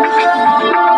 Oh.